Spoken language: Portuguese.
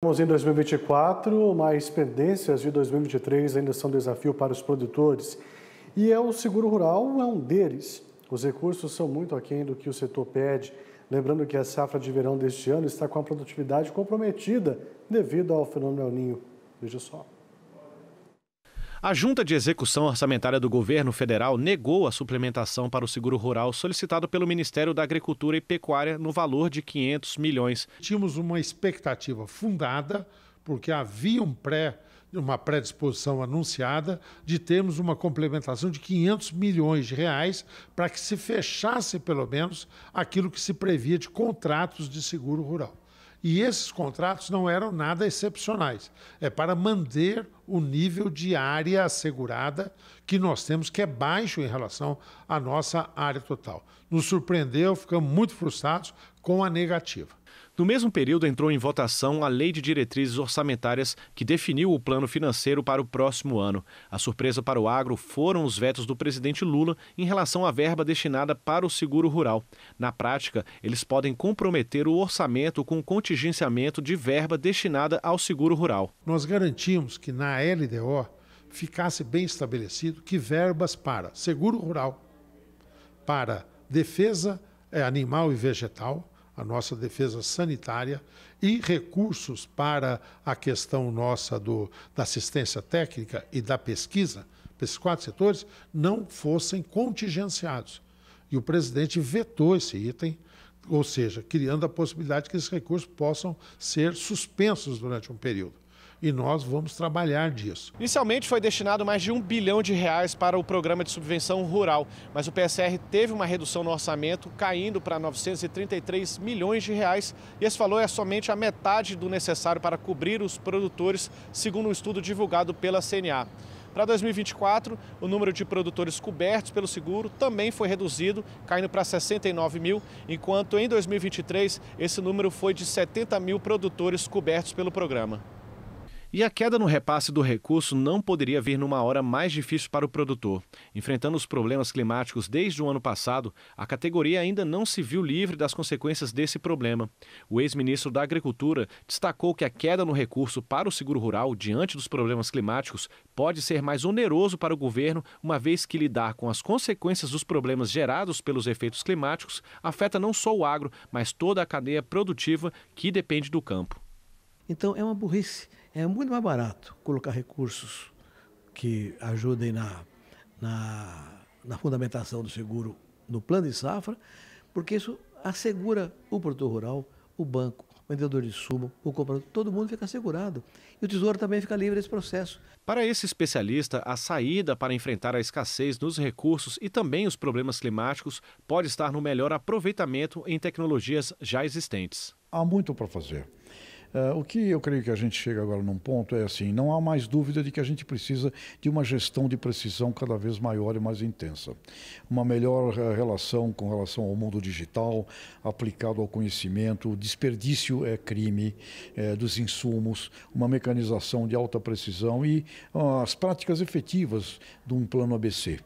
Estamos em 2024, mas pendências de 2023 ainda são desafio para os produtores. E é o seguro rural é um deles. Os recursos são muito aquém do que o setor pede. Lembrando que a safra de verão deste ano está com a produtividade comprometida devido ao fenômeno El Ninho. Veja só. A Junta de Execução Orçamentária do Governo Federal negou a suplementação para o seguro rural solicitado pelo Ministério da Agricultura e Pecuária no valor de 500 milhões. Tínhamos uma expectativa fundada, porque havia um pré uma predisposição anunciada de termos uma complementação de 500 milhões de reais para que se fechasse pelo menos aquilo que se previa de contratos de seguro rural. E esses contratos não eram nada excepcionais. É para manter o nível de área assegurada que nós temos, que é baixo em relação à nossa área total. Nos surpreendeu, ficamos muito frustrados com a negativa. No mesmo período, entrou em votação a Lei de Diretrizes Orçamentárias, que definiu o plano financeiro para o próximo ano. A surpresa para o agro foram os vetos do presidente Lula em relação à verba destinada para o seguro rural. Na prática, eles podem comprometer o orçamento com o contingenciamento de verba destinada ao seguro rural. Nós garantimos que na LDO ficasse bem estabelecido que verbas para seguro rural, para defesa eh, animal e vegetal, a nossa defesa sanitária e recursos para a questão nossa do, da assistência técnica e da pesquisa, esses quatro setores, não fossem contingenciados. E o presidente vetou esse item, ou seja, criando a possibilidade que esses recursos possam ser suspensos durante um período e nós vamos trabalhar disso. Inicialmente foi destinado mais de um bilhão de reais para o programa de subvenção rural, mas o PSR teve uma redução no orçamento, caindo para 933 milhões de reais, e esse valor é somente a metade do necessário para cobrir os produtores, segundo um estudo divulgado pela CNA. Para 2024, o número de produtores cobertos pelo seguro também foi reduzido, caindo para 69 mil, enquanto em 2023 esse número foi de 70 mil produtores cobertos pelo programa. E a queda no repasse do recurso não poderia vir numa hora mais difícil para o produtor. Enfrentando os problemas climáticos desde o ano passado, a categoria ainda não se viu livre das consequências desse problema. O ex-ministro da Agricultura destacou que a queda no recurso para o seguro rural, diante dos problemas climáticos, pode ser mais oneroso para o governo, uma vez que lidar com as consequências dos problemas gerados pelos efeitos climáticos afeta não só o agro, mas toda a cadeia produtiva que depende do campo. Então é uma burrice. É muito mais barato colocar recursos que ajudem na, na, na fundamentação do seguro no plano de safra, porque isso assegura o produtor rural, o banco, o vendedor de sumo, o comprador, todo mundo fica assegurado. E o Tesouro também fica livre desse processo. Para esse especialista, a saída para enfrentar a escassez nos recursos e também os problemas climáticos pode estar no melhor aproveitamento em tecnologias já existentes. Há muito para fazer. Uh, o que eu creio que a gente chega agora num ponto é assim: não há mais dúvida de que a gente precisa de uma gestão de precisão cada vez maior e mais intensa. Uma melhor uh, relação com relação ao mundo digital, aplicado ao conhecimento, o desperdício é crime é, dos insumos, uma mecanização de alta precisão e uh, as práticas efetivas de um plano ABC.